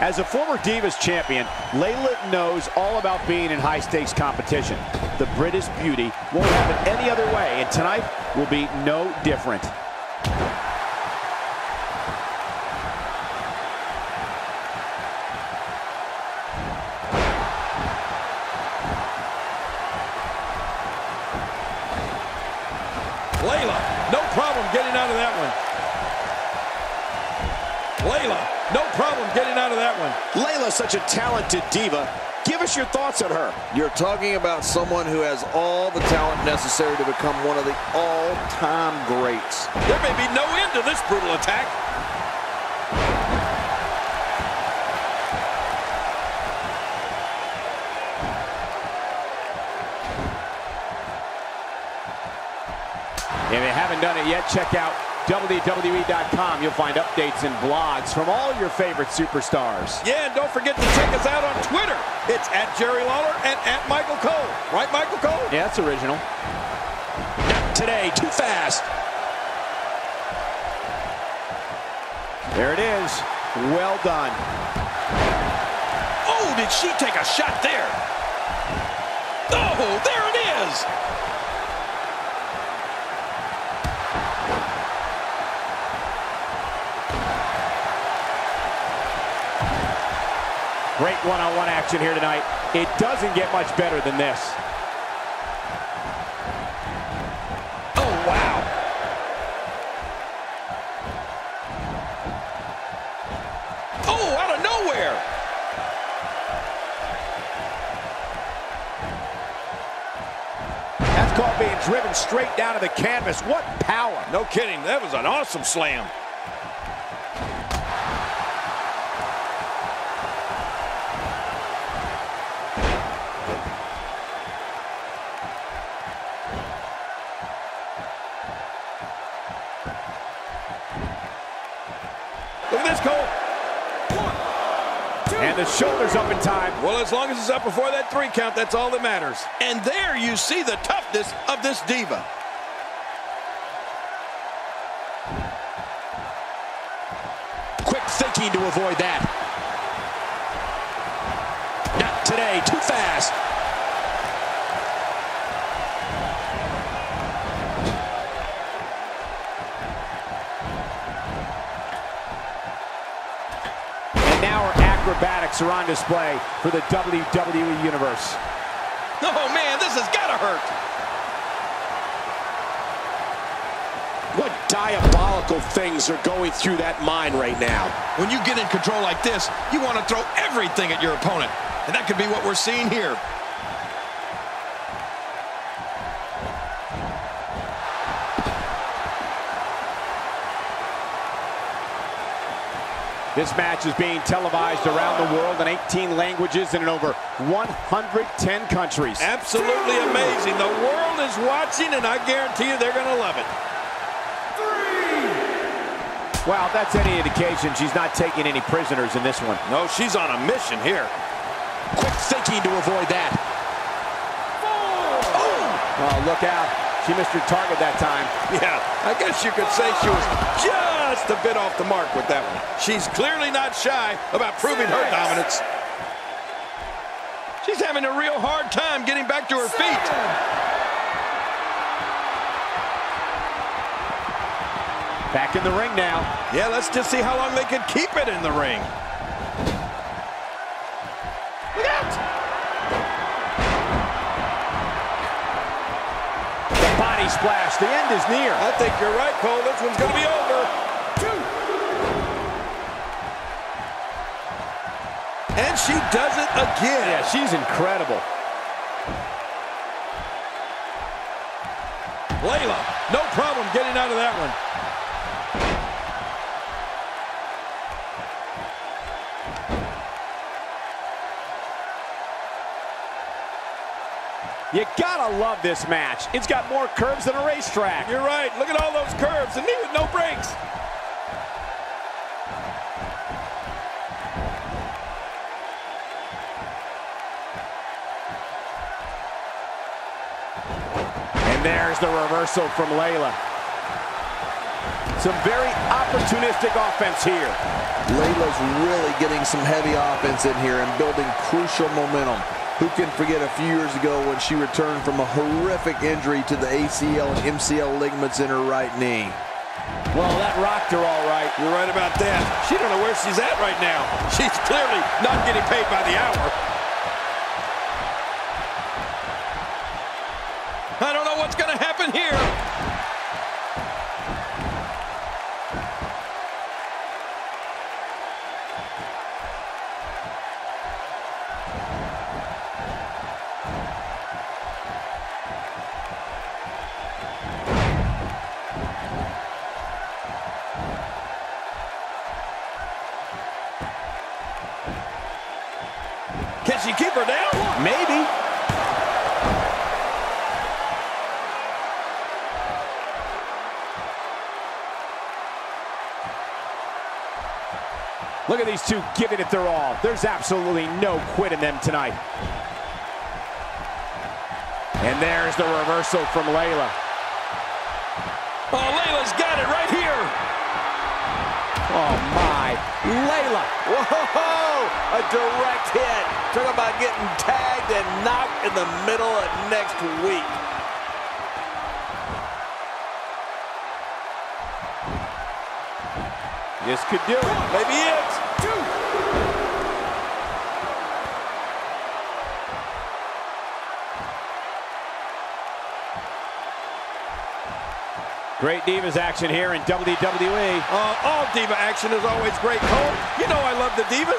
As a former Divas champion, Layla knows all about being in high-stakes competition. The British beauty won't have it any other way, and tonight will be no different. Layla, no problem getting out of that one. Layla, no problem getting out of that one. Layla's such a talented diva. Give us your thoughts on her. You're talking about someone who has all the talent necessary to become one of the all-time greats. There may be no end to this brutal attack. If you haven't done it yet, check out WWE.com. You'll find updates and blogs from all your favorite superstars. Yeah, and don't forget to check us out on Twitter. It's at Jerry Lawler and at Michael Cole. Right, Michael Cole? Yeah, that's original. Not today, too fast. There it is. Well done. Oh, did she take a shot there? Oh, there it is. Great one-on-one action here tonight. It doesn't get much better than this. Oh, wow. Oh, out of nowhere. That's called being driven straight down to the canvas. What power. No kidding. That was an awesome slam. Look at this, Cole. And the shoulders up in time. Well, as long as it's up before that three count, that's all that matters. And there you see the toughness of this diva. Quick thinking to avoid that. Not today, too fast. And now our acrobatics are on display for the WWE Universe. Oh, man, this has got to hurt. What diabolical things are going through that mind right now? When you get in control like this, you want to throw everything at your opponent. And that could be what we're seeing here. This match is being televised around the world in 18 languages and in over 110 countries. Absolutely amazing. The world is watching, and I guarantee you they're going to love it. Well, if that's any indication, she's not taking any prisoners in this one. No, she's on a mission here. Quick thinking to avoid that. Oh, look out. She missed her target that time. Yeah, I guess you could say she was just a bit off the mark with that one. She's clearly not shy about proving her dominance. She's having a real hard time getting back to her feet. Back in the ring now. Yeah, let's just see how long they can keep it in the ring. Look out! The body splash. The end is near. I think you're right, Cole. This one's going to be over. And she does it again. Yeah, she's incredible. Layla, no problem getting out of that one. You gotta love this match. It's got more curves than a racetrack. You're right. Look at all those curves, and with no brakes. There's the reversal from Layla. Some very opportunistic offense here. Layla's really getting some heavy offense in here and building crucial momentum. Who can forget a few years ago when she returned from a horrific injury to the ACL and MCL ligaments in her right knee? Well, that rocked her all right. You're right about that. She don't know where she's at right now. She's clearly not getting paid by the hour. She keep her down? Maybe. Look at these two giving it their all. There's absolutely no quit in them tonight. And there's the reversal from Layla. Oh, Layla's got it right here. Oh, my. Layla. Whoa! A direct hit. Talk about getting tagged and knocked in the middle of next week. This could do it. Maybe it. Great Divas action here in WWE. Uh, all Diva action is always great, Cole. You know I love the Divas.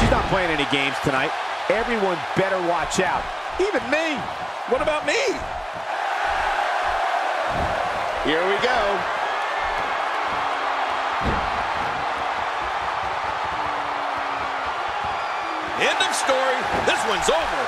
She's not playing any games tonight. Everyone better watch out. Even me. What about me? Here we go. End of story. This one's over.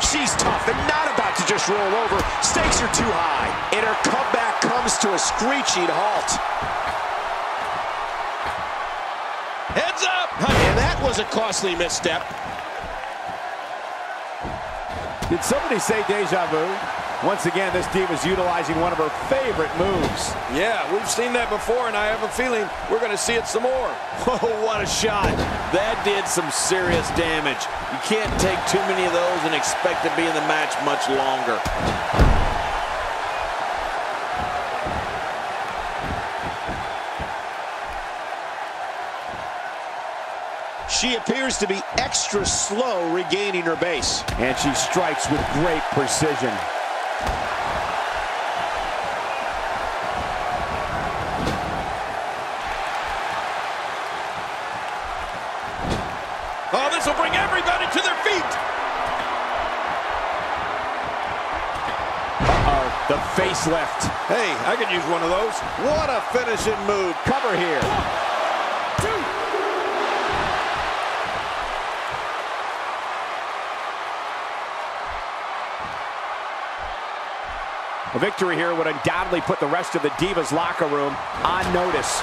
She's tough and not about to just roll over. Stakes are too high. And her comeback comes to a screeching halt. Heads up. And that was a costly misstep. Did somebody say deja vu? Once again, this Diva's utilizing one of her favorite moves. Yeah, we've seen that before, and I have a feeling we're going to see it some more. Oh, what a shot. That did some serious damage. You can't take too many of those and expect to be in the match much longer. She appears to be extra slow regaining her base. And she strikes with great precision. Oh, this will bring everybody to their feet. Uh-oh, the facelift. Hey, I could use one of those. What a finishing move. Cover here. Victory here would undoubtedly put the rest of the Divas locker room on notice.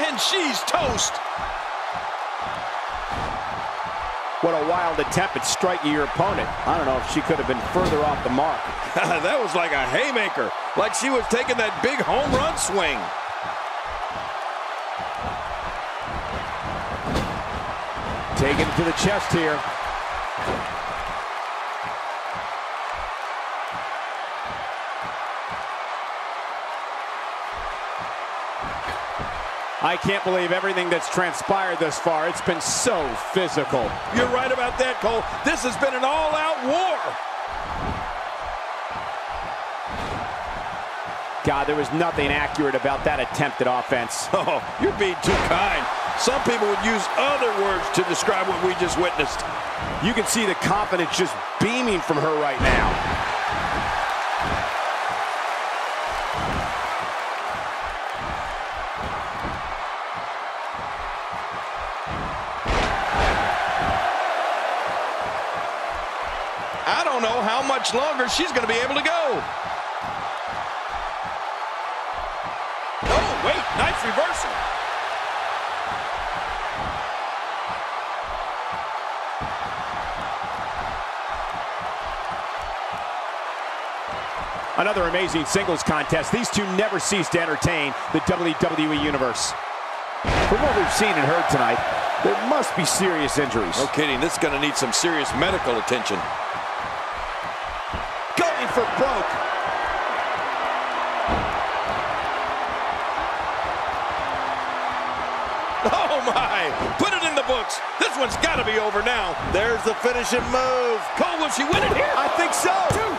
And she's toast. What a wild attempt at striking your opponent. I don't know if she could have been further off the mark. that was like a haymaker. Like she was taking that big home run swing. Taken to the chest here. I can't believe everything that's transpired thus far. It's been so physical. You're right about that, Cole. This has been an all-out war. God, there was nothing accurate about that attempted offense. Oh, you're being too kind. Some people would use other words to describe what we just witnessed. You can see the confidence just beaming from her right now. I don't know how much longer she's going to be able to go. Oh, wait, nice reversal. Another amazing singles contest. These two never cease to entertain the WWE Universe. From what we've seen and heard tonight, there must be serious injuries. No kidding, this is going to need some serious medical attention. Oh, my. Put it in the books. This one's got to be over now. There's the finishing move. Cole, will she win it here? I think so. Two,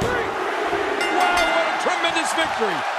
three. Wow, what a tremendous victory.